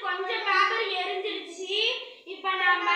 கொஞ்சம் பேப்பர் எரிஞ்சிருச்சு இப்ப நம்ம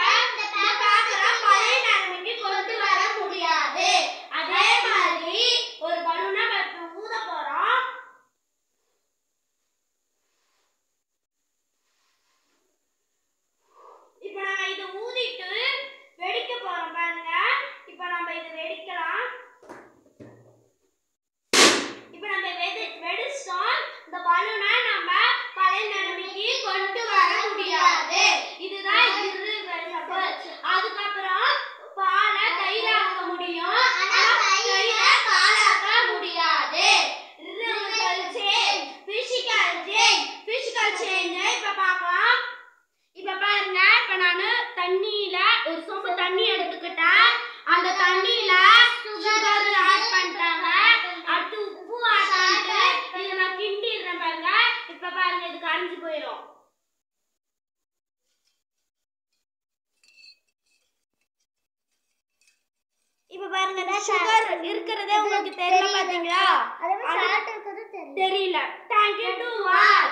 கரைஞ்சி போயிடும் இப்ப பாருங்க சுகர் இருக்கிறதே உங்களுக்கு தெரியல பாத்தீங்களா? தெரியல. Thank you to all